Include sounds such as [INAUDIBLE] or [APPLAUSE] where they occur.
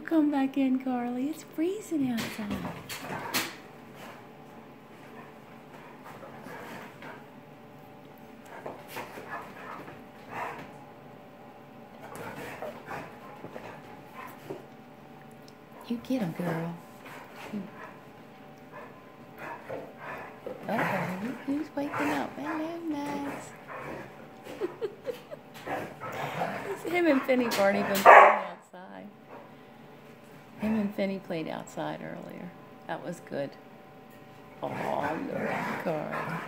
come back in, Carli. It's freezing outside. You get him, girl. Uh-oh, who's waking up? Hello, Max. [LAUGHS] Him and Finny have been. Him and Finny played outside earlier. That was good. Oh, look at Carl.